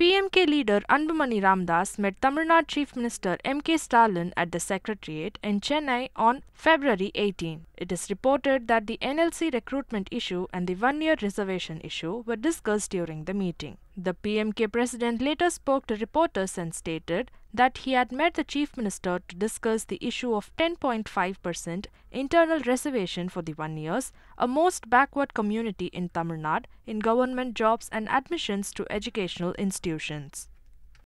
PMK leader Anbumani Ramadoss met Tamil Nadu Chief Minister M.K. Stalin at the Secretariat in Chennai on February 18. It is reported that the NLC recruitment issue and the Vanniyar reservation issue were discussed during the meeting. The PMK president later spoke to reporters and stated that he had met the chief minister to discuss the issue of 10.5% internal reservation for the Vanniyars, a most backward community in Tamil Nadu in government jobs and admissions to educational institutions.